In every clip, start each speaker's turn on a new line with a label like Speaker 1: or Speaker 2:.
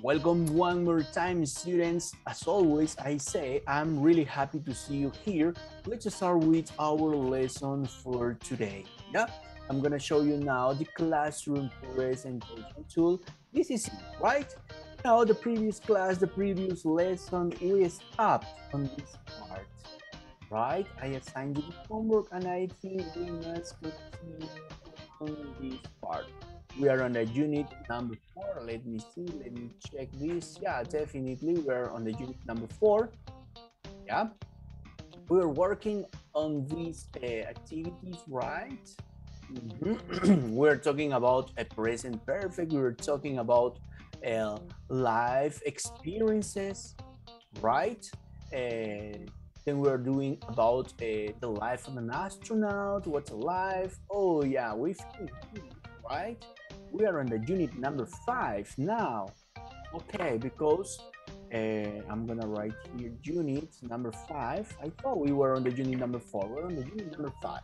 Speaker 1: Welcome one more time, students. As always, I say I'm really happy to see you here. Let's start with our lesson for today. Yeah, I'm gonna show you now the classroom presentation tool. This is it, right? Now, the previous class, the previous lesson, we stopped on this part, right? I assigned you the homework and I think we must continue on this part we are on the unit number four. Let me see, let me check this. Yeah, definitely we're on the unit number four. Yeah, we're working on these uh, activities, right? Mm -hmm. we're talking about a present perfect. We're talking about uh, life experiences, right? Uh, then we're doing about uh, the life of an astronaut. What's a life? Oh yeah, we've right? We are on the unit number five now. Okay, because uh, I'm gonna write here unit number five. I thought we were on the unit number four. We're on the unit number five.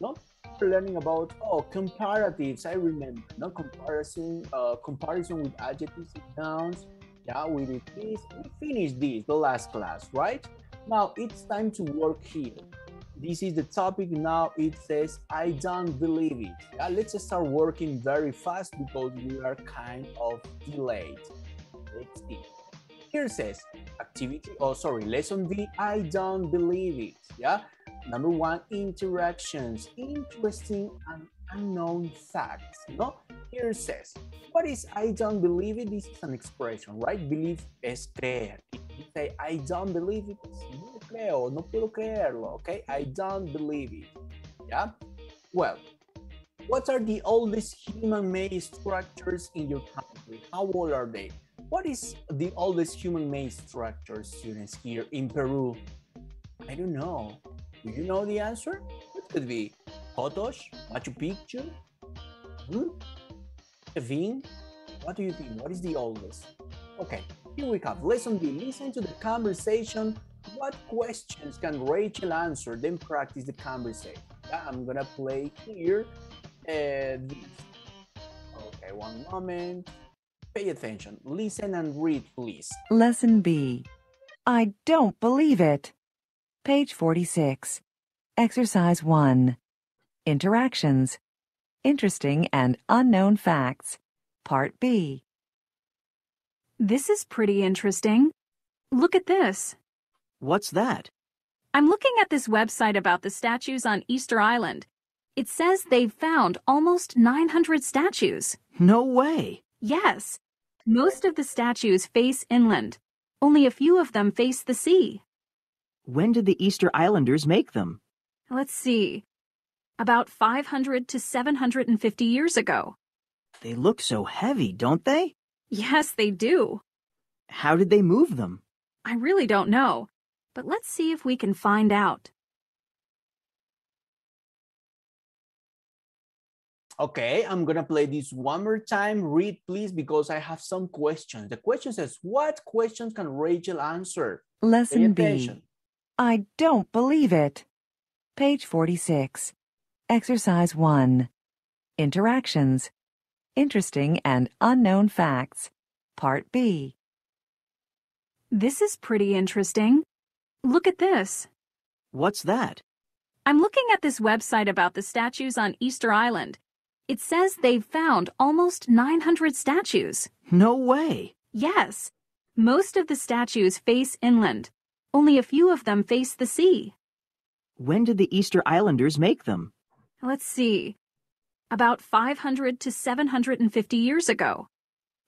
Speaker 1: No, we're learning about oh comparatives. I remember no comparison, uh, comparison with adjectives and nouns. Yeah, we did this. We finished this the last class, right? Now it's time to work here this is the topic. Now it says i don't believe it. Let's start working very fast because we are kind of delayed. Let's see. Here says activity oh sorry lesson b i don't believe it. Yeah number one interactions interesting and unknown facts no here says what is i don't believe it? This is an expression right? Believe es creer say i don't believe it No creo, no puedo creerlo, okay? I don't believe it, yeah? Well, what are the oldest human-made structures in your country? How old are they? What is the oldest human-made structure, students, here in Peru? I don't know. Do you know the answer? It could be? Potosh? Machu Picchu? Hmm? What do you think? What is the oldest? Okay, here we have lesson B. Listen to the conversation what questions can Rachel answer? Then practice the conversation. I'm gonna play here. Uh, okay, one moment. Pay attention. Listen and read, please.
Speaker 2: Lesson B. I don't believe it. Page 46. Exercise 1. Interactions. Interesting and unknown facts. Part B.
Speaker 3: This is pretty interesting. Look at this.
Speaker 4: What's that?
Speaker 3: I'm looking at this website about the statues on Easter Island. It says they've found almost 900 statues.
Speaker 4: No way.
Speaker 3: Yes. Most of the statues face inland. Only a few of them face the sea.
Speaker 4: When did the Easter Islanders make them?
Speaker 3: Let's see. About 500 to 750 years ago.
Speaker 4: They look so heavy, don't they?
Speaker 3: Yes, they do.
Speaker 4: How did they move them?
Speaker 3: I really don't know but let's see if we can find out.
Speaker 1: Okay, I'm gonna play this one more time. Read, please, because I have some questions. The question says, what questions can Rachel answer?
Speaker 2: Lesson B. I don't believe it. Page 46. Exercise 1. Interactions. Interesting and unknown facts. Part B.
Speaker 3: This is pretty interesting. Look at this.
Speaker 4: What's that?
Speaker 3: I'm looking at this website about the statues on Easter Island. It says they've found almost 900 statues.
Speaker 4: No way.
Speaker 3: Yes. Most of the statues face inland. Only a few of them face the sea.
Speaker 4: When did the Easter Islanders make them?
Speaker 3: Let's see. About 500 to 750 years ago.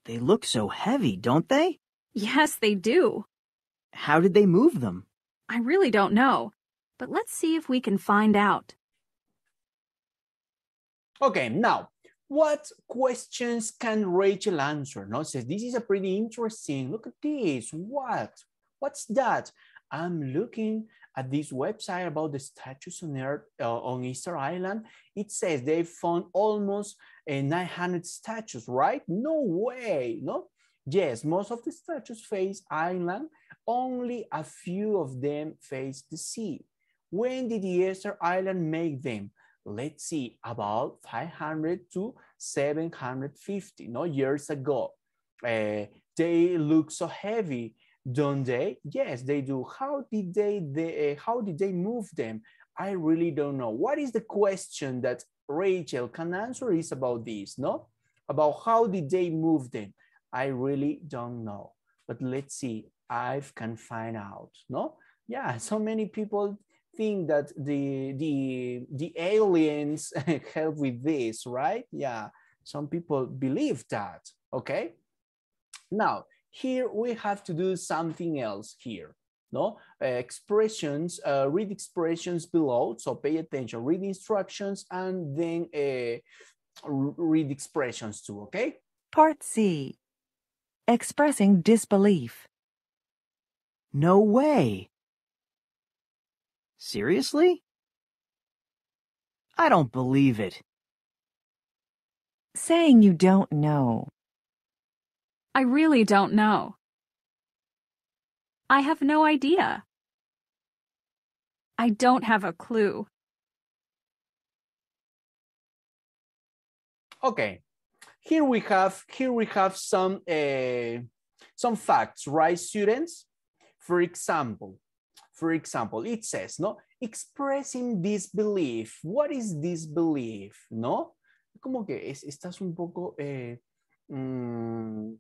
Speaker 4: They look so heavy, don't they?
Speaker 3: Yes, they do.
Speaker 4: How did they move them?
Speaker 3: I really don't know, but let's see if we can find out.
Speaker 1: Okay, now, what questions can Rachel answer? No, says this is a pretty interesting. Look at this. What? What's that? I'm looking at this website about the statues on Earth uh, on Easter Island. It says they found almost uh, 900 statues, right? No way, no? Yes, most of the statues face island only a few of them face the sea. When did the Easter Island make them? let's see, about 500 to 750 no, years ago. Uh, they look so heavy, don't they? Yes, they do. How did they, they uh, how did they move them? I really don't know. What is the question that Rachel can answer is about this, no? About how did they move them? I really don't know. But let's see, I can find out, no? Yeah, so many people think that the the the aliens help with this, right? Yeah, some people believe that. Okay. Now here we have to do something else here. No uh, expressions. Uh, read expressions below. So pay attention. Read instructions and then uh, read expressions too. Okay.
Speaker 2: Part C. Expressing disbelief.
Speaker 4: No way. Seriously? I don't believe it.
Speaker 2: Saying you don't know.
Speaker 3: I really don't know. I have no idea. I don't have a clue.
Speaker 1: Okay, here we have here we have some uh, some facts, right, students? For example, for example, it says, no, expressing disbelief. What is disbelief? ¿No? Como que es, estás un poco, eh, mmm,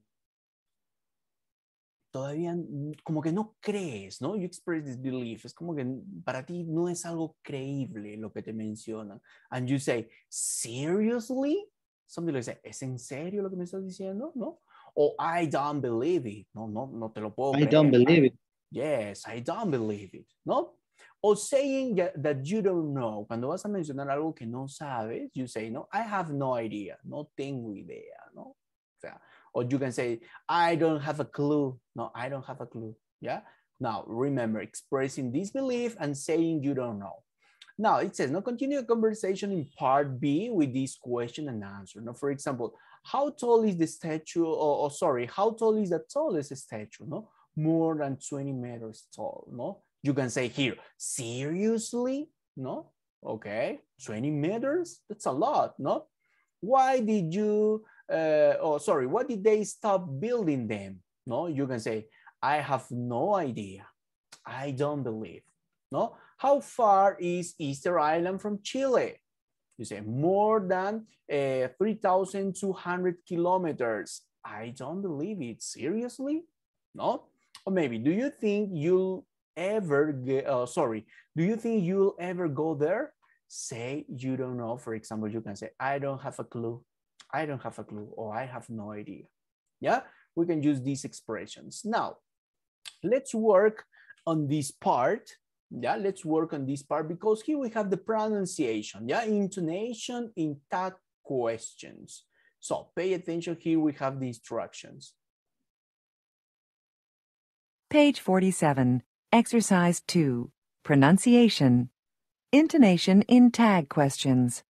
Speaker 1: todavía como que no crees, ¿no? You express disbelief. Es como que para ti no es algo creíble lo que te mencionan. And you say, seriously? Something like that. ¿Es en serio lo que me estás diciendo? ¿No? O I don't believe it. No, no, no te lo puedo
Speaker 5: I
Speaker 1: creer.
Speaker 5: don't believe it.
Speaker 1: Yes, I don't believe it, ¿no? O saying that you don't know. Cuando vas a mencionar algo que no sabes, you say, no, I have no idea. No tengo idea, ¿no? O sea, or you can say, I don't have a clue. No, I don't have a clue. Yeah. Now, remember expressing disbelief and saying you don't know. Now, it says, no, continue a conversation in part B with this question and answer. Now, for example, how tall is the statue, or, or sorry, how tall is the tallest statue, no? more than 20 meters tall, no? You can say here, seriously? No? Okay, 20 meters? That's a lot, no? Why did you, uh, oh, sorry, why did they stop building them? No, you can say, I have no idea. I don't believe, no? How far is Easter Island from Chile? You say more than uh, 3,200 kilometers. I don't believe it. Seriously? No? Or maybe, do you think you'll ever get, uh, sorry, do you think you'll ever go there? Say you don't know. For example, you can say, I don't have a clue. I don't have a clue, or I have no idea. Yeah, we can use these expressions. Now, let's work on this part. Yeah, let's work on this part because here we have the pronunciation, yeah, intonation in tag questions. So pay attention, here we have the instructions.
Speaker 2: Page 47, Exercise 2, Pronunciation. Intonation in tag questions.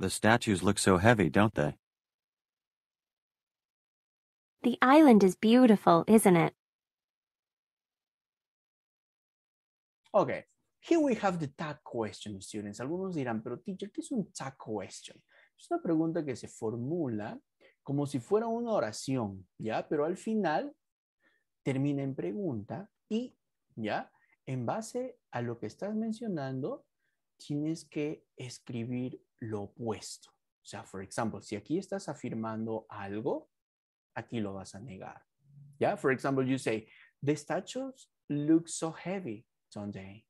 Speaker 6: The statues look so heavy, don't they?
Speaker 7: The island is beautiful, isn't it?
Speaker 1: Okay, here we have the tag question, students. Algunos dirán, pero teacher, ¿qué es un tag question? Es una pregunta que se formula como si fuera una oración, ¿ya? Pero al final termina en pregunta y, ¿ya? En base a lo que estás mencionando, tienes que escribir lo opuesto. O sea, por ejemplo, si aquí estás afirmando algo, aquí lo vas a negar. ¿Ya? For example, you say, the statues look so heavy, they?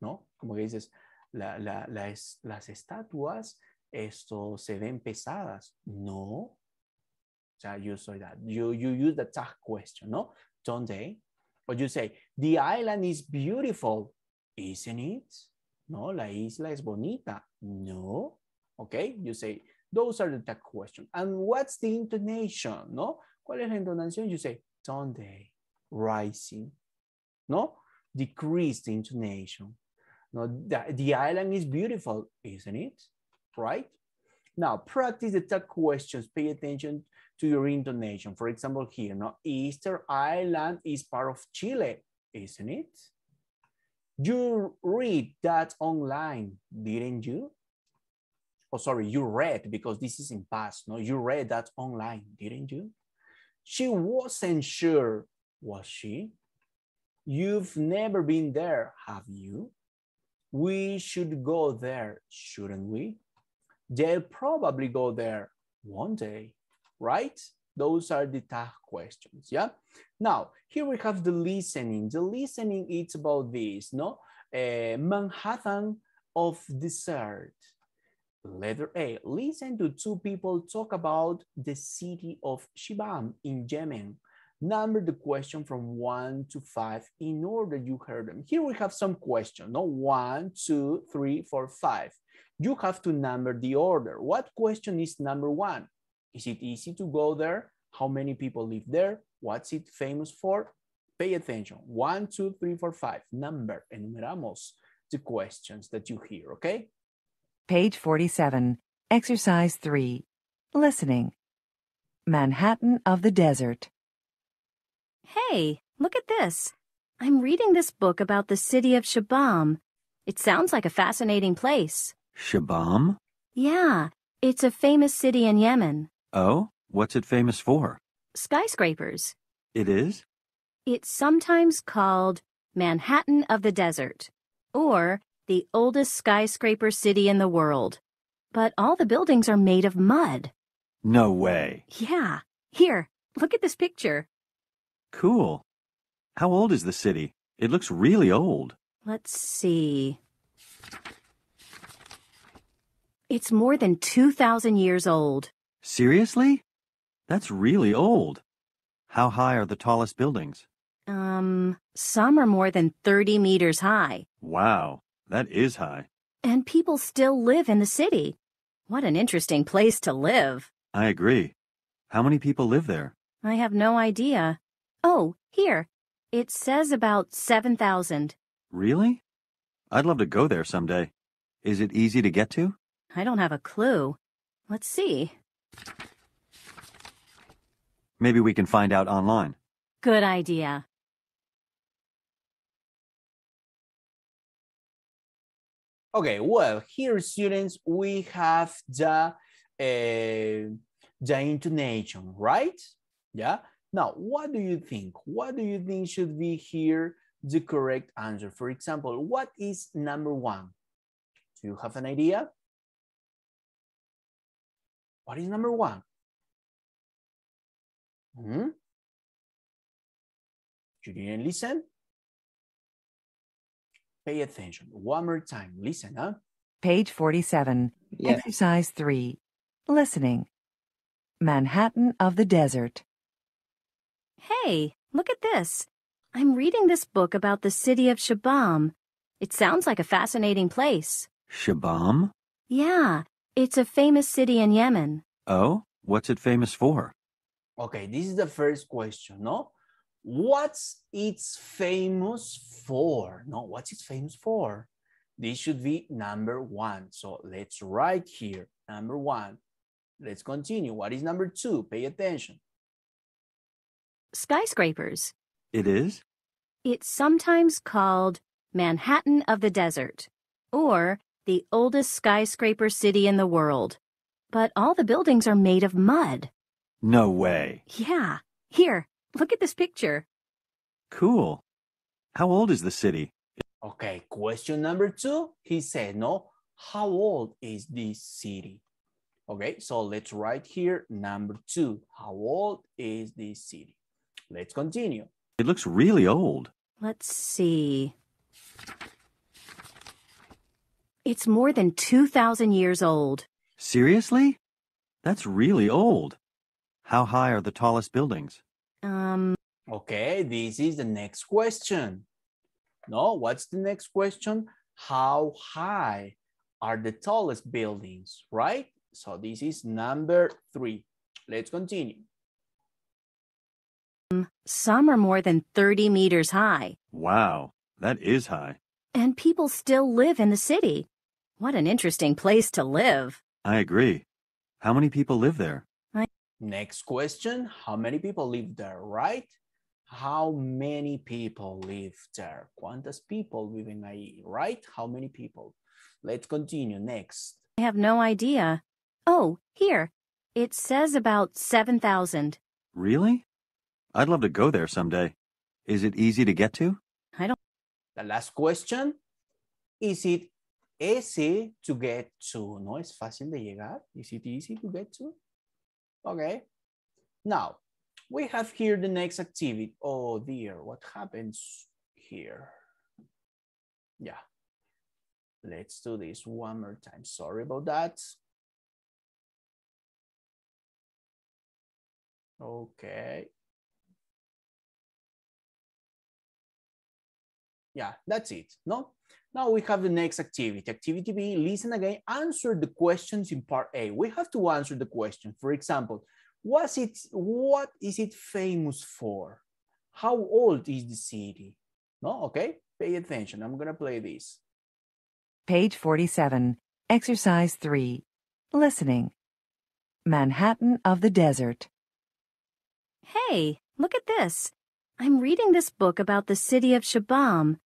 Speaker 1: ¿No? Como que dices, la, la, las, estatuas esto se ven pesadas. No. O sea, you say that. You, use the tag question, ¿no? They? Or you say, the island is beautiful, isn't it? No, la isla es bonita. No. Okay, you say, those are the tag questions. And what's the intonation? No? ¿Cuál es la entonación? You say, don't? Rising. No? Decrease the intonation. No, the, the island is beautiful, isn't it? Right? Now, practice the tag questions. Pay attention to your intonation. For example, here, no? Easter Island is part of Chile, isn't it? You read that online, didn't you? Oh, sorry, you read because this is in past. No, you read that online, didn't you? She wasn't sure, was she? You've never been there, have you? We should go there, shouldn't we? They'll probably go there one day, right? Those are the tag questions, yeah? Now, here we have the listening. The listening is about this, no? Uh, Manhattan of desert. Letter A, listen to two people talk about the city of Shibam in Yemen. Number the question from one to five in order you heard them. Here we have some questions, no? One, two, three, four, five. You have to number the order. What question is number one? Is it easy to go there? How many people live there? What's it famous for? Pay attention. One, two, three, four, five. Number. Enumeramos the questions that you hear, okay?
Speaker 2: Page 47, Exercise 3. Listening. Manhattan of the Desert.
Speaker 7: Hey, look at this. I'm reading this book about the city of Shibam. It sounds like a fascinating place.
Speaker 6: Shibam?
Speaker 7: Yeah, it's a famous city in Yemen.
Speaker 6: Oh, what's it famous for?
Speaker 7: Skyscrapers.
Speaker 6: It is?
Speaker 7: It's sometimes called Manhattan of the Desert, or the oldest skyscraper city in the world. But all the buildings are made of mud.
Speaker 6: No way.
Speaker 7: Yeah. Here, look at this picture.
Speaker 6: Cool. How old is the city? It looks really old.
Speaker 7: Let's see. It's more than 2,000 years old.
Speaker 6: Seriously? That's really old. How high are the tallest buildings?
Speaker 7: Um, some are more than 30 meters high.
Speaker 6: Wow, that is high.
Speaker 7: And people still live in the city. What an interesting place to live.
Speaker 6: I agree. How many people live there?
Speaker 7: I have no idea. Oh, here. It says about 7,000.
Speaker 6: Really? I'd love to go there someday. Is it easy to get to?
Speaker 7: I don't have a clue. Let's see.
Speaker 6: Maybe we can find out online.
Speaker 7: Good idea.
Speaker 1: Okay, well, here, students, we have the, uh, the intonation, right? Yeah. Now, what do you think? What do you think should be here the correct answer? For example, what is number one? Do you have an idea? What is number one? Hmm? You didn't listen? Pay attention. One more time. Listen, huh?
Speaker 2: Page 47, Exercise 3. Listening. Manhattan of the Desert.
Speaker 7: Hey, look at this. I'm reading this book about the city of Shibam. It sounds like a fascinating place.
Speaker 6: Shibam?
Speaker 7: Yeah, it's a famous city in Yemen.
Speaker 6: Oh, what's it famous for?
Speaker 1: Okay, this is the first question, no? What's it's famous for? No, what's it famous for? This should be number one. So let's write here, number one. Let's continue. What is number two? Pay attention.
Speaker 7: Skyscrapers.
Speaker 6: It is?
Speaker 7: It's sometimes called Manhattan of the Desert, or the oldest skyscraper city in the world. But all the buildings are made of mud.
Speaker 6: No way.
Speaker 7: Yeah. Here, look at this picture.
Speaker 6: Cool. How old is the city?
Speaker 1: Okay, question number two. He said, no, how old is this city? Okay, so let's write here number two. How old is this city? Let's continue.
Speaker 6: It looks really old.
Speaker 7: Let's see. It's more than 2,000 years old.
Speaker 6: Seriously? That's really old. How high are the tallest buildings?
Speaker 7: Um,
Speaker 1: Okay, this is the next question. No, what's the next question? How high are the tallest buildings, right? So this is number three. Let's continue.
Speaker 7: some are more than 30 meters high.
Speaker 6: Wow, that is high.
Speaker 7: And people still live in the city. What an interesting place to live.
Speaker 6: I agree. How many people live there?
Speaker 1: Next question, how many people live there, right? how many people live there? ¿Cuántas people viven ahí? Right? How many people? Let's continue. Next.
Speaker 7: I have no idea. Oh, here. It says about 7,000.
Speaker 6: Really? I'd love to go there someday. Is it easy to get to?
Speaker 7: I don't.
Speaker 1: The last question. Is it easy to get to? No es fácil de llegar. Is it easy to get to? Okay. Now, we have here the next activity. Oh dear, what happens here? Yeah. Let's do this one more time. Sorry about that. Okay. Yeah, that's it, no? Now we have the next activity. Activity B, listen again, answer the questions in part A. We have to answer the question. For example, was it, what is it famous for? How old is the city? No, okay, pay attention. I'm gonna play this.
Speaker 2: Page 47, Exercise 3. Listening. Manhattan of the Desert.
Speaker 7: Hey, look at this. I'm reading this book about the city of Shibam.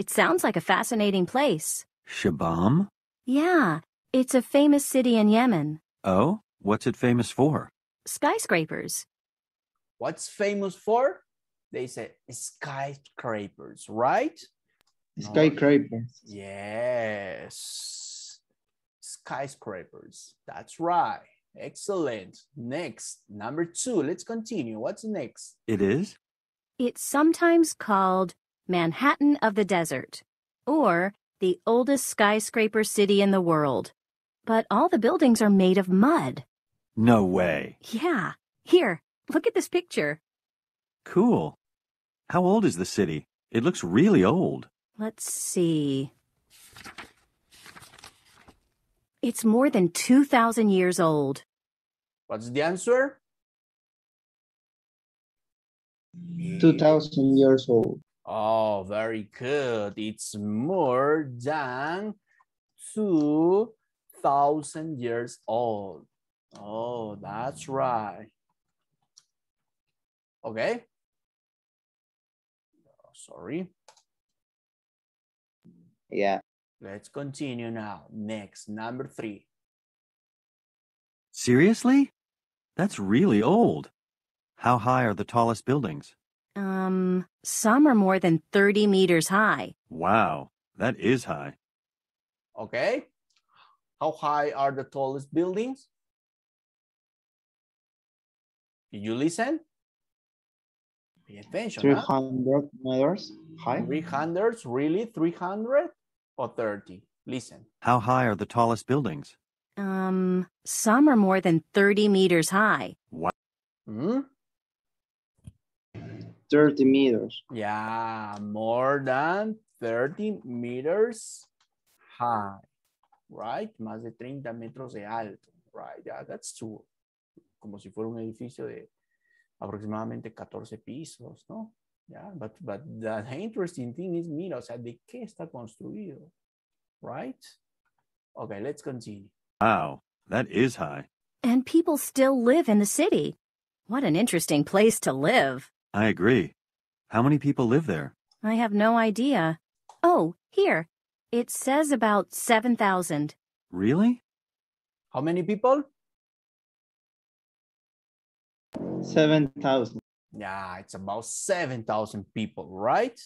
Speaker 7: It sounds like a fascinating place.
Speaker 6: Shibam?
Speaker 7: Yeah, it's a famous city in Yemen.
Speaker 6: Oh, what's it famous for?
Speaker 7: Skyscrapers.
Speaker 1: What's famous for? They say skyscrapers, right? No.
Speaker 5: Oh, skyscrapers.
Speaker 1: Yes. Skyscrapers. That's right. Excellent. Next, number two. Let's continue. What's next?
Speaker 6: It is?
Speaker 7: It's sometimes called Manhattan of the Desert or the oldest skyscraper city in the world. But all the buildings are made of mud.
Speaker 6: No way.
Speaker 7: Yeah. Here, look at this picture.
Speaker 6: Cool. How old is the city? It looks really old.
Speaker 7: Let's see. It's more than 2,000 years old.
Speaker 1: What's the answer?
Speaker 5: 2,000 years old.
Speaker 1: Oh, very good. It's more than 2,000 years old. Oh, that's right. Okay. Oh, sorry.
Speaker 5: Yeah.
Speaker 1: Let's continue now. Next, number three.
Speaker 6: Seriously? That's really old. How high are the tallest buildings?
Speaker 7: Um, some are more than 30 meters high.
Speaker 6: Wow, that is high.
Speaker 1: Okay. How high are the tallest buildings? Did you listen? Pay attention. huh?
Speaker 5: 300 meters high.
Speaker 1: 300, really? 300 or 30? Listen.
Speaker 6: How high are the tallest buildings?
Speaker 7: Um, some are more than 30 meters high.
Speaker 1: Hmm?
Speaker 5: 30 meters.
Speaker 1: Yeah, more than 30 meters high, right? Más de 30 metros de alto, right? Yeah, that's true. Como si fuera un edificio de aproximadamente 14 pisos, ¿no? Yeah, but, but the interesting thing is, mira, o sea, ¿de qué está construido? Right? Okay, let's continue.
Speaker 6: Wow, that is high.
Speaker 7: And people still live in the city. What an interesting place to live.
Speaker 6: I agree. How many people live there?
Speaker 7: I have no idea. Oh, here. It says about 7,000.
Speaker 6: Really?
Speaker 1: How many people?
Speaker 5: 7,000.
Speaker 1: Yeah, it's about 7,000 people, right?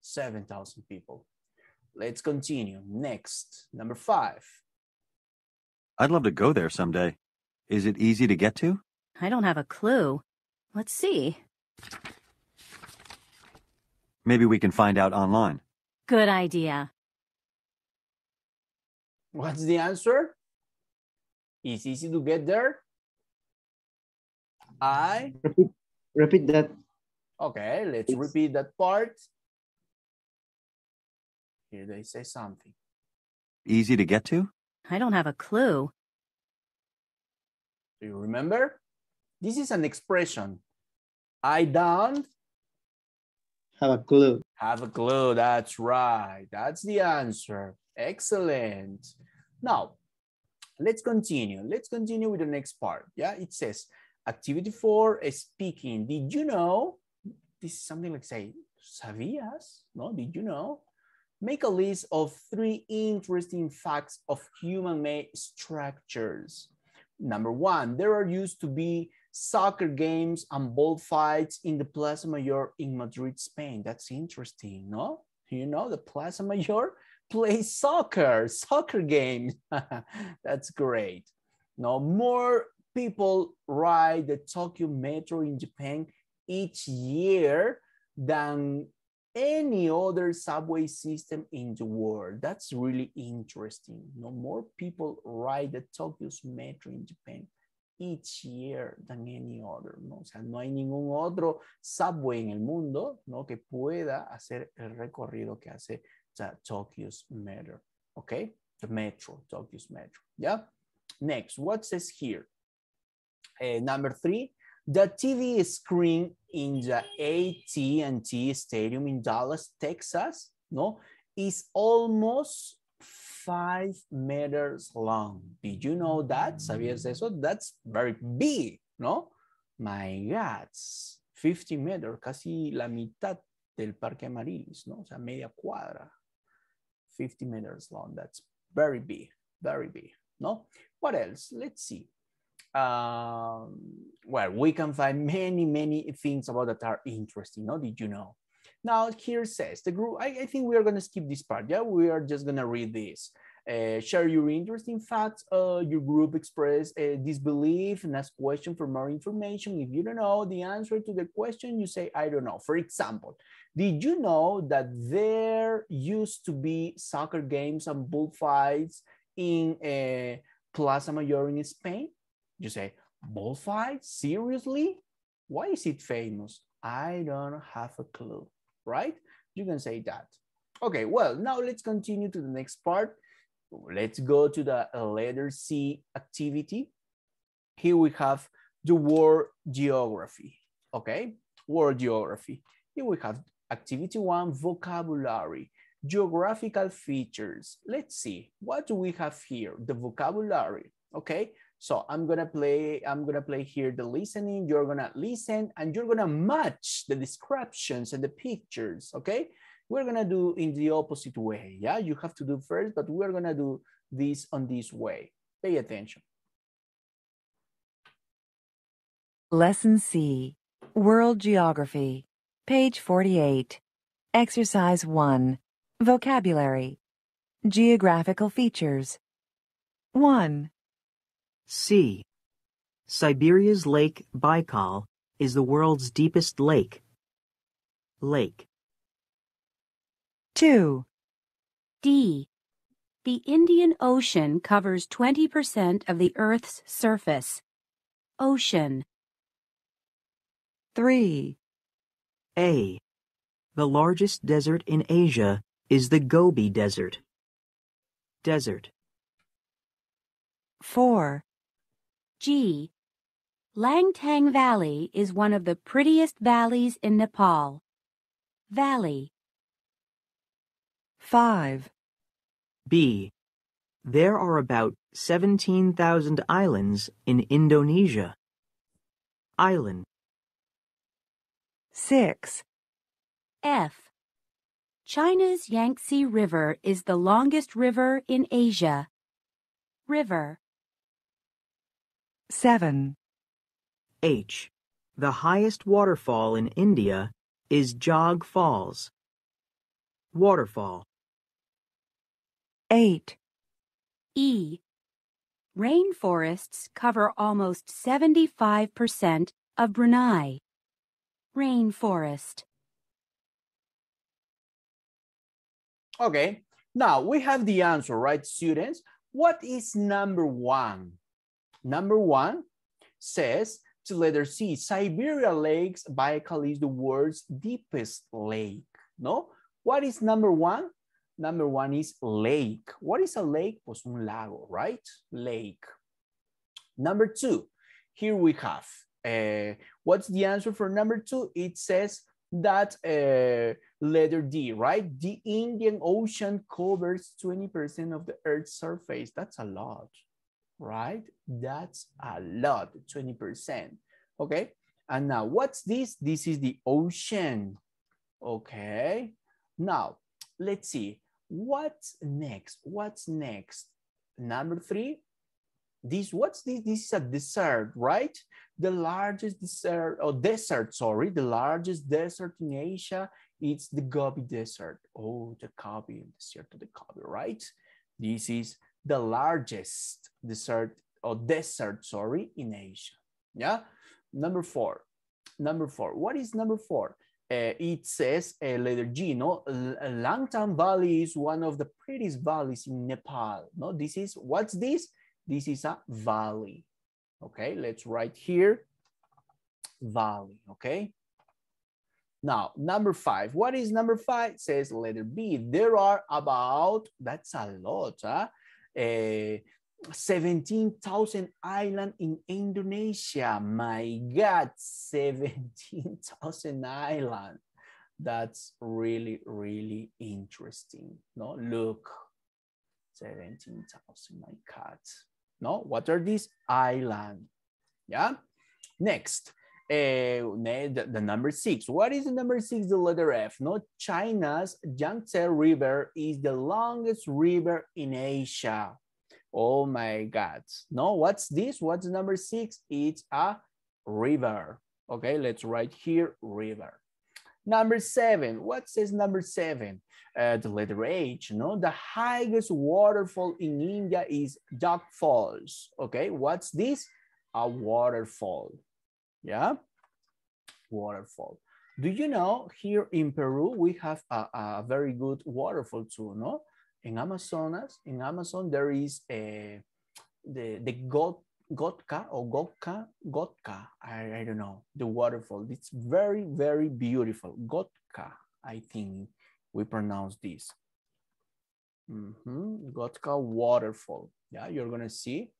Speaker 1: 7,000 people. Let's continue. Next, number five.
Speaker 6: I'd love to go there someday. Is it easy to get to?
Speaker 7: I don't have a clue. Let's see.
Speaker 6: Maybe we can find out online.
Speaker 7: Good idea.
Speaker 1: What's the answer? It's easy to get there. I,
Speaker 5: Repeat, repeat that.
Speaker 1: okay, let's
Speaker 5: It's-
Speaker 1: repeat that part. Here they say something.
Speaker 6: Easy to get to?
Speaker 7: I don't have a clue.
Speaker 1: Do you remember? This is an expression. I don't
Speaker 5: Have a clue.
Speaker 1: have a clue. That's right. That's the answer. Excellent. Now, let's continue. Let's continue with the next part. Yeah, it says, activity four is speaking. Did you know? This is something like say, ¿sabías? No, did you know? Make a list of three interesting facts of human-made structures. Number one, there are used to be soccer games and bullfights in the Plaza Mayor in Madrid, Spain. That's interesting, no? You know, the Plaza Mayor plays soccer, soccer games. That's great. No more people ride the Tokyo Metro in Japan each year than any other subway system in the world. That's really interesting. No more people ride the Tokyo's Metro in Japan each year than any other, ¿no? O sea, no hay ningún otro subway en el mundo, ¿no? Que pueda hacer el recorrido que hace the Tokyo's Metro, okay? The Metro, Tokyo's Metro, yeah? Next, what says here? Uh, number three, the TV screen in the AT&T Stadium in Dallas, Texas, no, is almost five meters long. Did you know that? ¿Sabías eso? That's very big, ¿no? My God, 50 meters, casi la mitad del Parque Amarilis, ¿no? O sea, media cuadra. 50 meters long, that's very big, very big, no? What else? Let's see. Um, well, we can find many, many things about that are interesting, no? Did you know? Now here says the group, I, I think we are gonna skip this part, yeah? We are just gonna read this. Uh, share your interesting facts. Uh, your group express uh, disbelief and ask question for more information. If you don't know the answer to the question, you say, I don't know. For example, did you know that there used to be soccer games and bullfights in uh, Plaza Mayor in Spain? You say, bullfights? Seriously? Why is it famous? I don't have a clue, right? You can say that. Okay, well, now let's continue to the next part. Let's go to the letter C activity. Here we have the word geography, okay? Word geography. Here we have activity one, vocabulary, geographical features. Let's see, what do we have here? The vocabulary, okay? So I'm gonna play, I'm gonna play here the listening, you're gonna listen and you're gonna match the descriptions and the pictures, okay? We're gonna do in the opposite way, yeah? You have to do first, but we're gonna do this on this way. Pay attention.
Speaker 2: Lesson C, World Geography, page 48. Exercise 1, Vocabulary, Geographical Features. 1.
Speaker 4: C. Siberia's Lake Baikal is the world's deepest lake. Lake.
Speaker 2: 2.
Speaker 7: D. The Indian Ocean covers 20% of the Earth's surface. Ocean.
Speaker 2: 3.
Speaker 4: A. The largest desert in Asia is the Gobi Desert. Desert.
Speaker 2: 4.
Speaker 7: G. Langtang Valley is one of the prettiest valleys in Nepal. Valley.
Speaker 2: 5.
Speaker 4: B. There are about 17,000 islands in Indonesia. Island.
Speaker 2: 6.
Speaker 7: F. China's Yangtze River is the longest river in Asia. River.
Speaker 2: 7.
Speaker 4: H. The highest waterfall in India is Jog Falls. Waterfall.
Speaker 2: 8.
Speaker 7: E. Rainforests cover almost 75% of Brunei. Rainforest.
Speaker 1: Okay, now we have the answer, right, students? What is number one? Number one says to letter C, Siberia Lakes, Baikal is the world's deepest lake, no? What is number one? Number one is lake. What is a lake? Pues un lago, right? Lake. Number two, here we have, uh, what's the answer for number two? It says that uh, letter D, right? The Indian Ocean covers 20% of the Earth's surface. That's a lot, right? That's a lot, 20%. Okay. And now what's this? This is the ocean. Okay. Now let's see. What's next? What's next? Number three. This what's this? This is a desert, right? The largest desert or oh, desert, sorry, the largest desert in Asia. It's the Gobi Desert. Oh, the Gobi desert to the Gobi, right? This is the largest desert or desert, sorry, in Asia. Yeah. Number four. Number four. What is number four? Uh, it says uh, letter G, no? Langtang Valley is one of the prettiest valleys in Nepal. No, this is, what's this? This is a valley. Okay, let's write here, valley, okay? Now, number five, what is number five? It says letter B. There are about, that's a lot, huh? Uh, 17,000 island in Indonesia. My God, 17,000 island. That's really, really interesting. No, look, 17,000, my God. No, what are these? Island. Yeah. Next, the, the, number six. What is the number six? The letter F. No, China's Yangtze River is the longest river in Asia. Oh my God. No, what's this? What's number six? It's a river. Okay, let's write here, river. Number seven, what says number seven? Uh, the letter H, no? The highest waterfall in India is Jog Falls. Okay, what's this? A waterfall. Yeah, waterfall. Do you know here in Peru, we have a, a very good waterfall too, no? in Amazonas, in Amazon, there is a, the, the God, Gotka or Gotka, Gotka, I, I don't know, the waterfall. It's very, very beautiful. Gotka, I think we pronounce this. Mm -hmm. Gotka waterfall. Yeah, you're gonna see.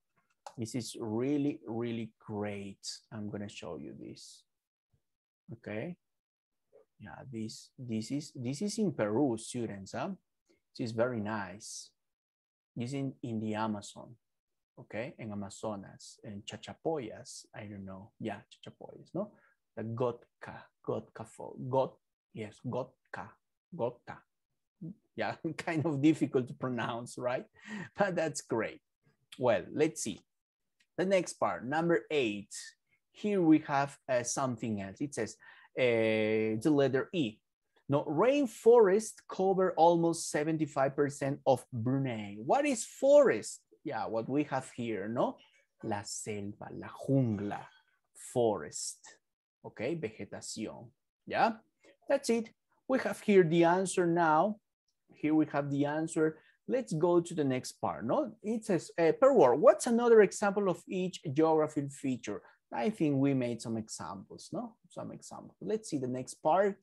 Speaker 1: This is really, really great. I'm gonna show you this. Okay. Yeah, this this is this is in Peru, students. Huh? is very nice. Using in, in the Amazon, okay? In Amazonas, and Chachapoyas, I don't know. Yeah, Chachapoyas, no? The Gotka, Gotka fall. Got, yes, Gotka, Gotka. Yeah, kind of difficult to pronounce, right? But that's great. Well, let's see. The next part, number eight. Here we have uh, something else. It says uh, the letter E. No, rainforest cover almost 75% of Brunei. What is forest? Yeah, what we have here, no? La selva, la jungla, forest. Okay, vegetación. Yeah, that's it. We have here the answer now. Here we have the answer. Let's go to the next part. No, it says uh, per word. What's another example of each geographic feature? I think we made some examples. No, some examples. Let's see the next part.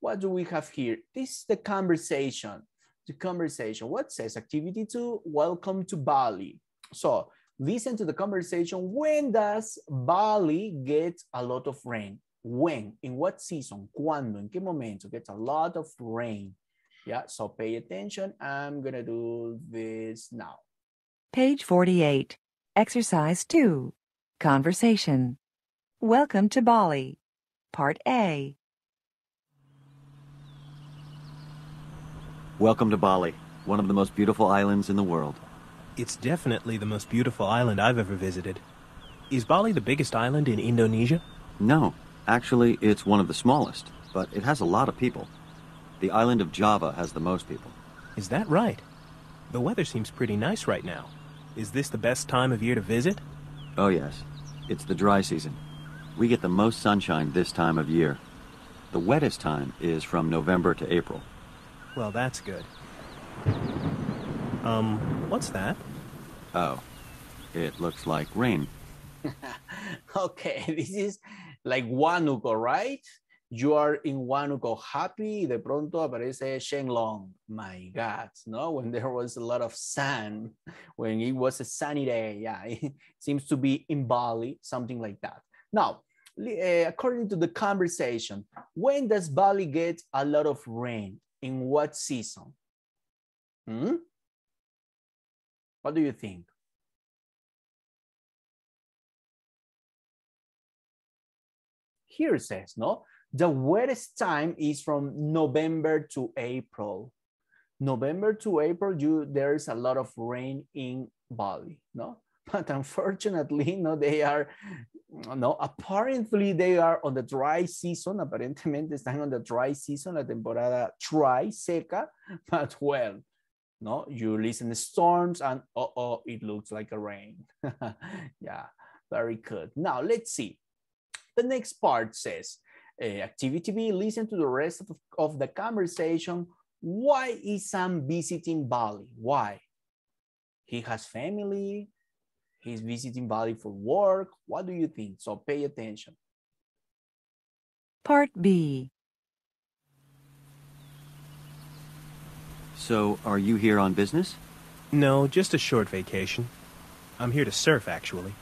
Speaker 1: What do we have here? This is the conversation. The conversation. What says activity two? Welcome to Bali. So listen to the conversation. When does Bali get a lot of rain? When? In what season? Cuando? En qué momento? Gets a lot of rain. Yeah, so pay attention. I'm gonna do this now.
Speaker 2: Page 48. Exercise 2. Conversation. Welcome to Bali. Part A.
Speaker 6: Welcome to Bali, one of the most beautiful islands in the world.
Speaker 8: It's definitely the most beautiful island I've ever visited. Is Bali the biggest island in Indonesia?
Speaker 6: No, actually, it's one of the smallest, but it has a lot of people. The island of Java has the most people.
Speaker 8: Is that right? The weather seems pretty nice right now. Is this the best time of year to visit?
Speaker 6: Oh, yes. It's the dry season. We get the most sunshine this time of year. The wettest time is from November to April.
Speaker 8: Well, that's good. Um, what's that?
Speaker 6: Oh, it looks like rain.
Speaker 1: okay, this is like Huánuco, right? You are in Huánuco happy, de pronto aparece Shenlong. My God, no? When there was a lot of sun, when it was a sunny day, yeah, it seems to be in Bali, something like that. Now, uh, according to the conversation, when does Bali get a lot of rain? in what season? Hmm? What do you think? here it says, no? The wettest time is from November to April. November to April, you there's a lot of rain in Bali, no? But unfortunately, no, they are, no, apparently they are on the dry season. Aparentemente están on the dry season, la temporada dry, seca, but well, no, you listen to storms and oh, oh, it looks like a rain. yeah, very good. Now let's see. The next part says, uh, activity B, listen to the rest of, of the conversation. Why is Sam visiting Bali? Why? He has family, he's visiting Bali for work. What do you think? So pay attention.
Speaker 2: Part B.
Speaker 6: So, are you here on business?
Speaker 8: No, just a short vacation. I'm here to surf, actually.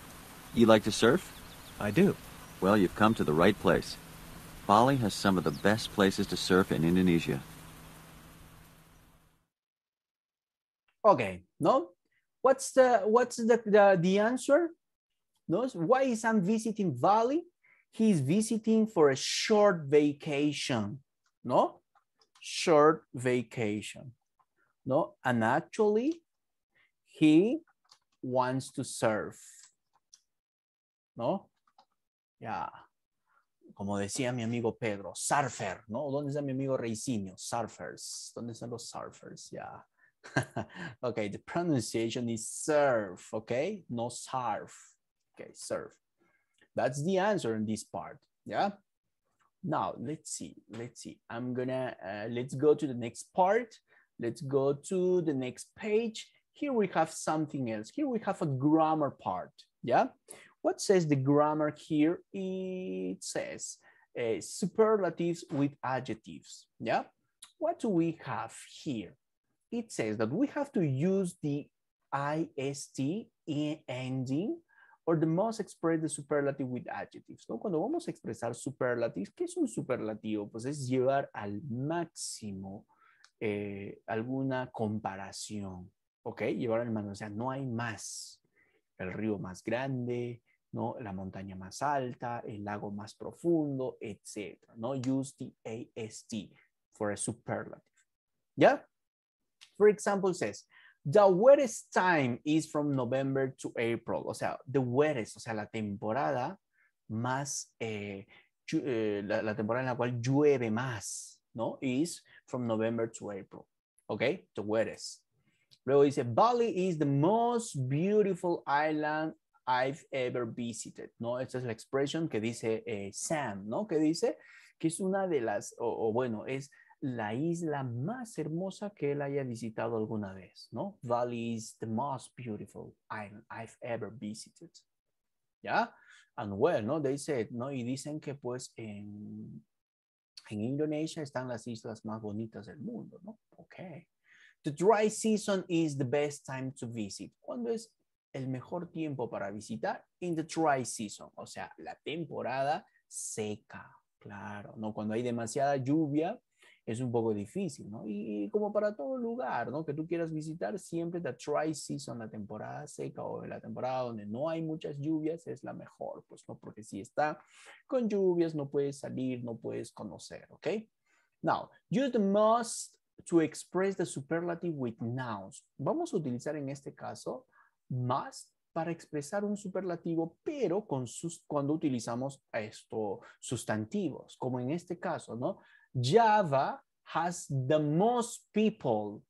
Speaker 6: You like to surf?
Speaker 8: I do.
Speaker 6: Well, you've come to the right place. Bali has some of the best places to surf in Indonesia.
Speaker 1: Okay, no? What's the what's the the, the answer? No, why is I'm visiting Bali? He's visiting for a short vacation. No? Short vacation. No, and actually he wants to surf. ¿No? Ya. Como decía mi amigo Pedro, surfer, ¿no? ¿Dónde está mi amigo Reicinio? Surfers. ¿Dónde están los surfers? Ya. okay, the pronunciation is surf, okay? No surf. Okay, surf. That's the answer in this part, yeah? Now, let's see, let's see. I'm gonna, uh, let's go to the next part. Let's go to the next page. Here we have something else. Here we have a grammar part, yeah? What says the grammar here? It says uh, superlatives with adjectives, yeah? What do we have here? It says that we have to use the IST ending or the most express the superlative with adjectives, ¿no? Cuando vamos a expresar superlatives, ¿qué es un superlativo? Pues es llevar al máximo eh, alguna comparación, ¿ok? Llevar al máximo, o sea, no hay más. El río más grande, ¿no? La montaña más alta, el lago más profundo, etc. ¿no? Use the AST for a superlative. ¿Ya? For example, says, the wettest time is from November to April. O sea, the wettest, o sea, la temporada más, eh, eh, la, temporada en la cual llueve más, ¿no? Is from November to April. ¿Ok? The wettest. Luego dice, Bali is the most beautiful island I've ever visited, ¿no? Esta es la expresión que dice eh, Sam, ¿no? Que dice que es una de las, o, bueno, es la isla más hermosa que él haya visitado alguna vez, ¿no? Bali is the most beautiful island I've ever visited. ¿Ya? And well, ¿no? They said, ¿no? Y dicen que pues en, en Indonesia están las islas más bonitas del mundo, ¿no? Ok. The dry season is the best time to visit. ¿Cuándo es el mejor tiempo para visitar? In the dry season, o sea, la temporada seca, claro, ¿no? Cuando hay demasiada lluvia, es un poco difícil, ¿no? Y, como para todo lugar, ¿no? Que tú quieras visitar, siempre la dry season, la temporada seca o la temporada donde no hay muchas lluvias es la mejor, pues, ¿no? Porque si está con lluvias no puedes salir, no puedes conocer, ¿ok? Now, use the must to express the superlative with nouns. Vamos a utilizar en este caso must para expresar un superlativo, pero con sus, cuando utilizamos esto, sustantivos, como en este caso, ¿no? Java has the most people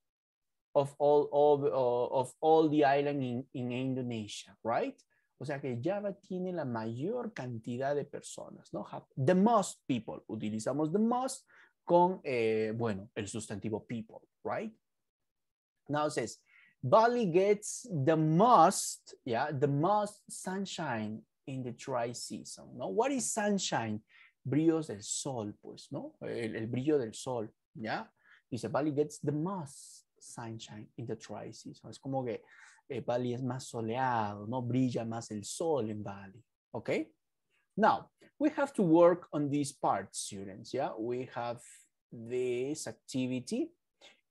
Speaker 1: of all of, of all the island in, in Indonesia, right? O sea que Java tiene la mayor cantidad de personas, ¿no? The most people. Utilizamos the most con, eh, bueno, el sustantivo people, right? Now it says, Bali gets the most, yeah, the most sunshine in the dry season, no? What is sunshine? brillos del sol, pues, ¿no? El, brillo del sol, ¿ya? Dice, Bali gets the most sunshine in the dry season. Es como que eh, Bali es más soleado, ¿no? Brilla más el sol en Bali, ¿ok? Now, we have to work on these parts, students, ¿ya? We have this activity.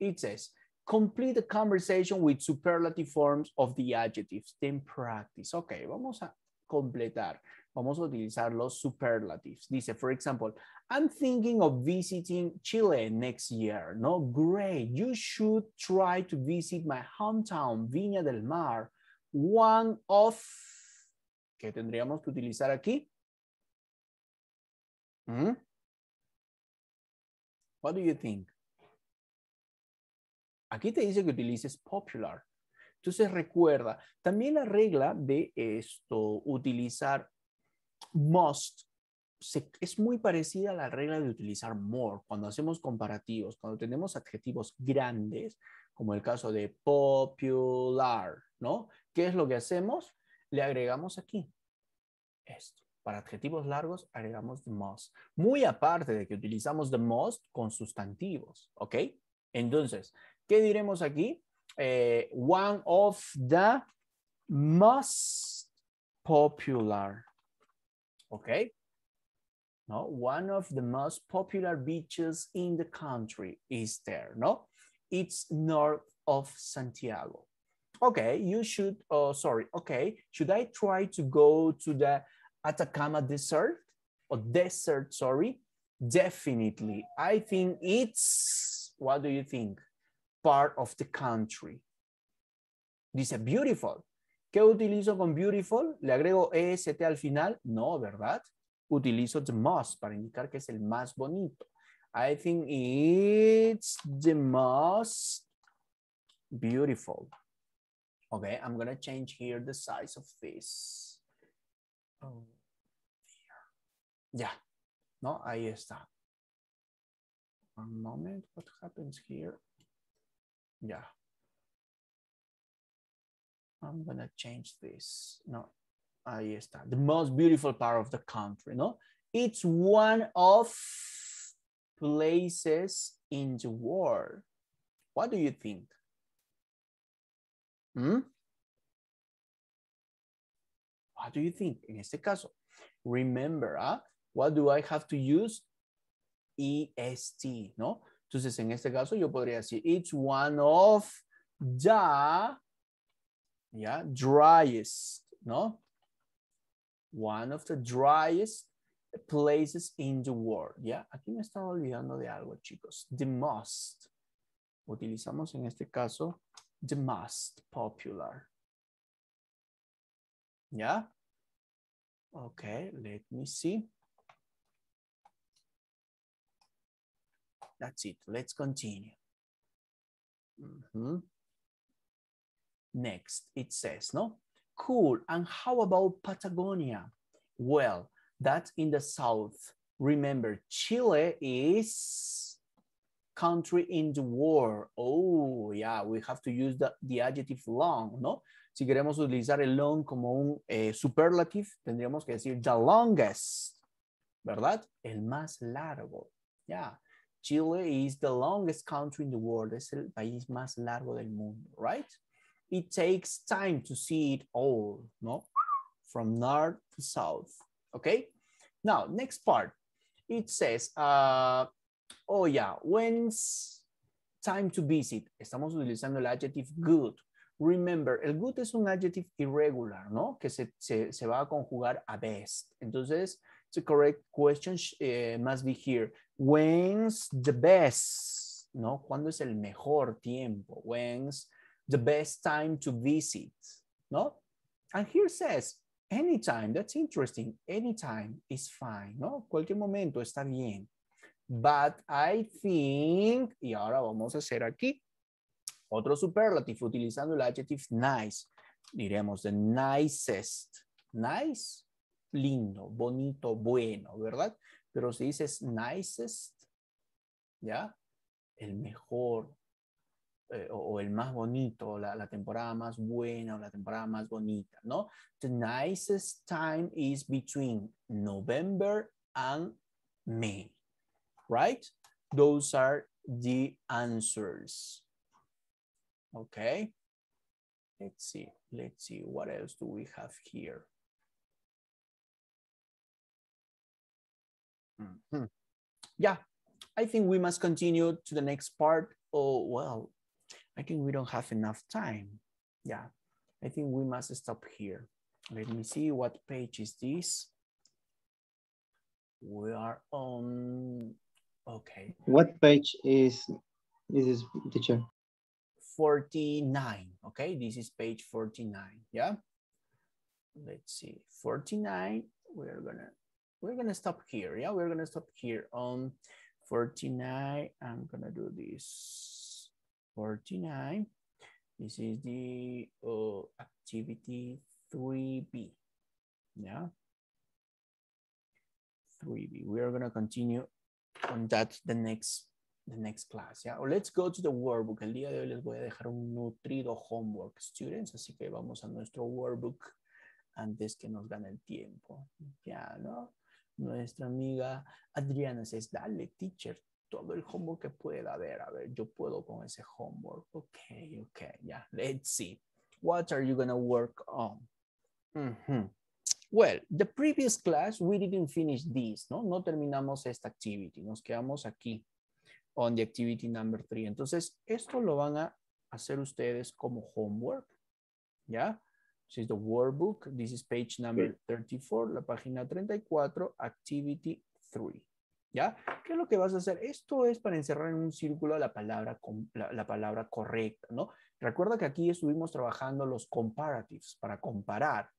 Speaker 1: It says, complete the conversation with superlative forms of the adjectives, then practice. Ok, vamos a completar. Vamos a utilizar los superlatives. Dice, for example, I'm thinking of visiting Chile next year. No, great. You should try to visit my hometown, Viña del Mar. One of, ¿qué tendríamos que utilizar aquí? ¿Mm? What do you think? Aquí te dice que utilices popular. Entonces recuerda, también la regla de esto, utilizar must, es muy parecida a la regla de utilizar more cuando hacemos comparativos, cuando tenemos adjetivos grandes, como el caso de popular, ¿no? ¿Qué es lo que hacemos? Le agregamos aquí esto. Para adjetivos largos agregamos the most. Muy aparte de que utilizamos the most con sustantivos, ¿ok? Entonces, ¿qué diremos aquí? Eh, one of the most popular, ¿ok? No, one of the most popular beaches in the country is there, no? It's north of Santiago. Okay, you should, oh, sorry, okay. Should I try to go to the Atacama Desert or desert, sorry? Definitely. I think it's, what do you think? Part of the country. Dice beautiful. ¿Qué utilizo con beautiful? ¿Le agrego EST al final? No, ¿verdad? Utilizo the most para indicar que es el más bonito. I think it's the most beautiful. Okay, I'm gonna change here the size of this. Oh, Ya, ¿no? Ahí está. One moment, what happens here? Yeah. I'm gonna change this. No, ahí está. The most beautiful part of the country, no? It's one of places in the world. What do you think? Hmm? What do you think? En este caso, remember, ¿ah? What do I have to use? EST, ¿no? Entonces, en este caso, yo podría decir, it's one of the, yeah, driest, ¿no? One of the driest places in the world, ¿ya? Aquí me estaba olvidando de algo, chicos. The most. Utilizamos en este caso the most popular. ¿Ya? Okay, let me see. That's it. Let's continue. Mm -hmm. Next, it says, no? Cool. And how about Patagonia? Well, that's in the south. Remember, Chile is country in the world. Oh, yeah, we have to use the, the adjective long, ¿no? Si queremos utilizar el long como un eh, superlative, tendríamos que decir the longest, ¿verdad? El más largo. Yeah. Chile is the longest country in the world. Es el país más largo del mundo, right? It takes time to see it all, no? From north to south, okay? Now, next part. It says, uh, oh yeah, when's time to visit? Estamos utilizando el adjective good. Remember, el good es un adjective irregular, ¿no? Que se, se, se va a conjugar a best. Entonces, the correct question uh, must be here. When's the best? ¿No? ¿Cuándo es el mejor tiempo? When's the best time to visit? ¿No? And here says, anytime. That's interesting. Anytime is fine, ¿no? Cualquier momento está bien. But I think, y ahora vamos a hacer aquí otro superlative utilizando el adjective nice. Diremos the nicest. Nice, lindo, bonito, bueno, ¿verdad? Pero si dices nicest, ¿ya? El mejor eh, o, el más bonito, la, la, temporada más buena o la temporada más bonita, ¿no? The nicest time is between November and May, right? Those are the answers. Okay. Let's see. Let's see. What else do we have here? Mm -hmm. Yeah, I think we must continue to the next part. Oh, well, I think we don't have enough time. Yeah, I think we must stop here. Let me see what page is this. We are on, okay,
Speaker 5: What page is is this teacher?
Speaker 1: 49, okay? This is page 49, yeah? Let's see, 49, we're gonna, we're gonna stop here, yeah? We're gonna stop here on 49. I'm gonna do this, 49. This is the uh, activity 3B, yeah? 3B. We are gonna continue on that the next the next class, yeah? Or let's go to the workbook. El día de hoy les voy a dejar un nutrido homework, students, así que vamos a nuestro workbook antes que nos gane el tiempo, ya, ¿no? Nuestra amiga Adriana says, dale, teacher, todo el homework que pueda haber. A ver, yo puedo con ese homework. Okay, okay, yeah. Let's see. What are you gonna work on? Mhm. Well, the previous class, we didn't finish this, ¿no? No terminamos esta activity. Nos quedamos aquí on the activity number three. Entonces, esto lo van a hacer ustedes como homework, ¿ya? This is the workbook. This is page number 34, la página 34, activity 3. ¿Ya? ¿Qué es lo que vas a hacer? Esto es para encerrar en un círculo la palabra, la, la palabra correcta, ¿no? Recuerda que aquí estuvimos trabajando los comparatives para comparar,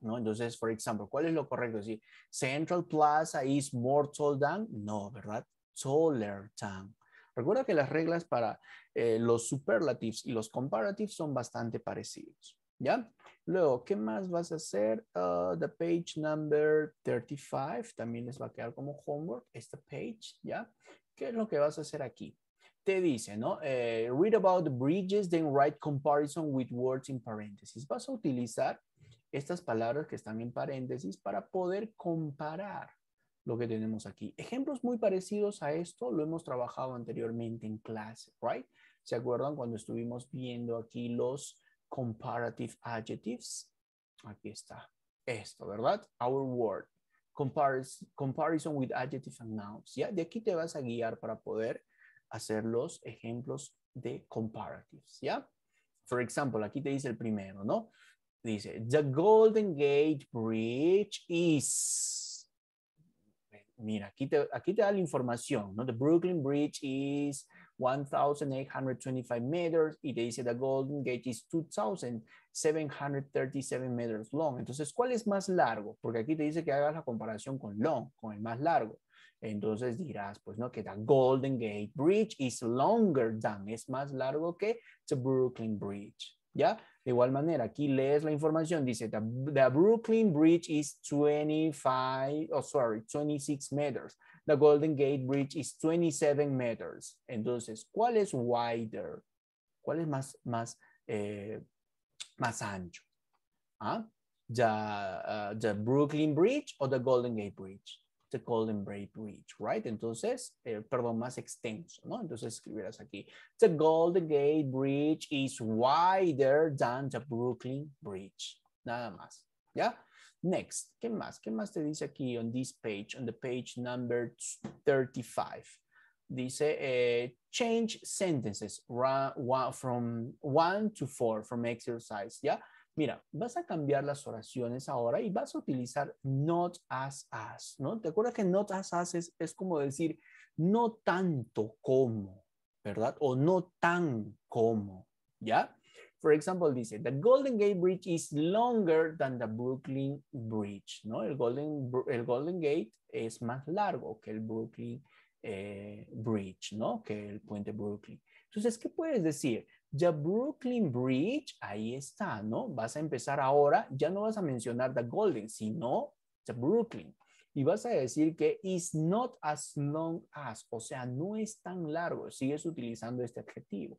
Speaker 1: ¿no? Entonces, por ejemplo, ¿cuál es lo correcto? Si Central Plaza is more tall than, no, ¿verdad? Taller than. Recuerda que las reglas para eh, los superlatives y los comparatives son bastante parecidos, ¿ya? Luego, ¿qué más vas a hacer? Uh, the page number 35, también les va a quedar como homework, esta page, ¿ya? ¿Qué es lo que vas a hacer aquí? Te dice, ¿no? Eh, read about the bridges, then write comparison with words in parentheses. Vas a utilizar estas palabras que están en paréntesis para poder comparar lo que tenemos aquí. Ejemplos muy parecidos a esto lo hemos trabajado anteriormente en clase, right? ¿Se acuerdan cuando estuvimos viendo aquí los comparative adjectives? Aquí está. Esto, ¿verdad? Our word. Comparis- comparison with adjectives and nouns. ¿Ya? De aquí te vas a guiar para poder hacer los ejemplos de comparatives, ¿ya? For example, aquí te dice el primero, ¿no? Dice, the Golden Gate Bridge is... Mira, aquí te, aquí te da la información, ¿no? The Brooklyn Bridge is 1,825 meters y te dice the Golden Gate is 2,737 meters long. Entonces, ¿cuál es más largo? Porque aquí te dice que hagas la comparación con long, con el más largo. Entonces dirás, pues, ¿no? Que the Golden Gate Bridge is longer than, es más largo que the Brooklyn Bridge, ¿ya? De igual manera, aquí lees la información, dice, the, the Brooklyn Bridge is 25, oh, sorry, 26 meters. The Golden Gate Bridge is 27 meters. Entonces, ¿cuál es wider? ¿Cuál es más, más, eh, más ancho? ¿Ah? The, uh, the Brooklyn Bridge o the Golden Gate Bridge? The Golden Gate Bridge, right? Entonces, eh, perdón, más extenso, ¿no? Entonces escribirás aquí, the Golden Gate Bridge is wider than the Brooklyn Bridge. Nada más, ¿ya? Next, ¿qué más? ¿Qué más te dice aquí on this page, on the page number 35? Dice, eh, change sentences from one to four, from exercise, ¿ya? Mira, vas a cambiar las oraciones ahora y vas a utilizar not as as, ¿no? ¿Te acuerdas que not as as es, es como decir no tanto como, ¿verdad? O no tan como, ¿ya? For example, dice, the Golden Gate Bridge is longer than the Brooklyn Bridge, ¿no? El Golden, el Golden Gate es más largo que el Brooklyn eh, Bridge, ¿no? Que el puente Brooklyn. Entonces, ¿qué puedes decir? The Brooklyn Bridge, ahí está, ¿no? Vas a empezar ahora, ya no vas a mencionar the Golden, sino the Brooklyn. Y vas a decir que is not as long as, o sea, no es tan largo, sigues utilizando este adjetivo.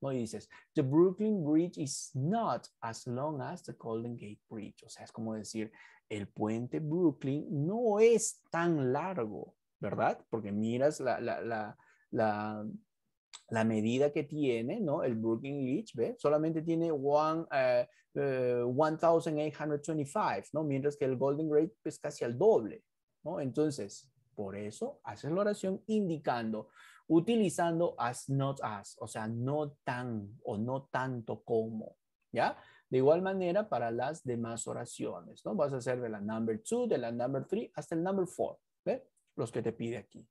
Speaker 1: No Y dices, the Brooklyn Bridge is not as long as the Golden Gate Bridge. O sea, es como decir, el puente Brooklyn no es tan largo, ¿verdad? Porque miras la, la, la, la, la medida que tiene, ¿no? El Brooklyn Bridge, ¿ves? Solamente tiene one, eh, eh, 1,825, ¿no? Mientras que el Golden Gate es casi al doble, ¿no? Entonces, por eso haces la oración indicando, utilizando as not as, o sea, no tan o no tanto como, ¿ya? De igual manera para las demás oraciones, ¿no? Vas a hacer de la number two, de la number three, hasta el number four, ¿ve? Los que te pide aquí,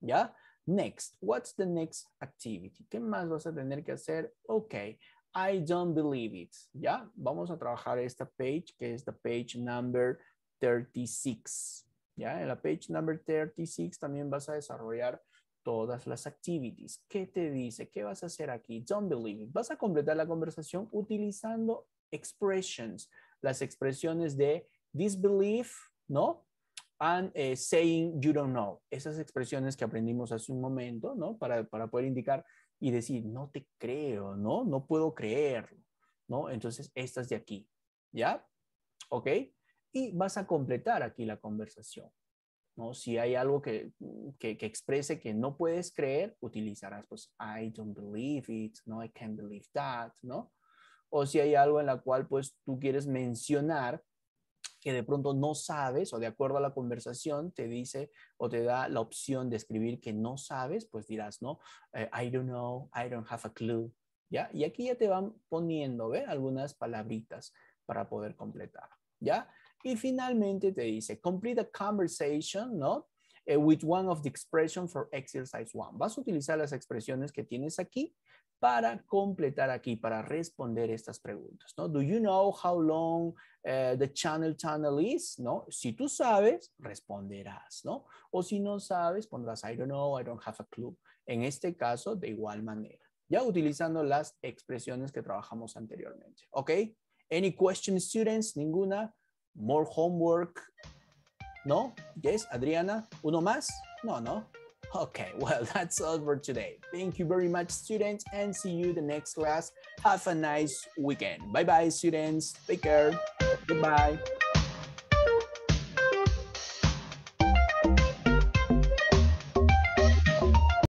Speaker 1: ¿ya? Next, what's the next activity? ¿Qué más vas a tener que hacer? Ok, I don't believe it, ¿ya? Vamos a trabajar esta page, que es the page number 36, ¿ya? En la page number 36 también vas a desarrollar todas las activities. ¿Qué te dice? ¿Qué vas a hacer aquí? Don't believe. Vas a completar la conversación utilizando expressions, las expresiones de disbelief, ¿no? And eh, saying you don't know. Esas expresiones que aprendimos hace un momento, ¿no? Para, para poder indicar y decir, no te creo, ¿no? No puedo creerlo, ¿no? Entonces, estas de aquí, ¿ya? ¿Ok? Y vas a completar aquí la conversación. ¿No? Si hay algo que, que, exprese que no puedes creer, utilizarás pues I don't believe it, no, I can't believe that, ¿no? O si hay algo en la cual pues tú quieres mencionar que de pronto no sabes o de acuerdo a la conversación te dice o te da la opción de escribir que no sabes, pues dirás, ¿no? Eh, I don't know, I don't have a clue, ¿ya? Y aquí ya te van poniendo, ¿ve? Algunas palabritas para poder completar, ¿ya? Y finalmente te dice, complete a conversation, ¿no? Uh, with one of the expressions for exercise one. Vas a utilizar las expresiones que tienes aquí para completar aquí, para responder estas preguntas, ¿no? Do you know how long uh, the channel tunnel is? ¿No? Si tú sabes, responderás, ¿no? O si no sabes, pondrás I don't know, I don't have a clue. En este caso, de igual manera, ya utilizando las expresiones que trabajamos anteriormente, ¿ok? Any questions, students? ¿Ninguna? More homework? No? Yes, Adriana? ¿Uno más? No, no? Okay, well, that's all for today. Thank you very much, students, and see you the next class. Have a nice weekend. Bye-bye, students. Take care. Goodbye.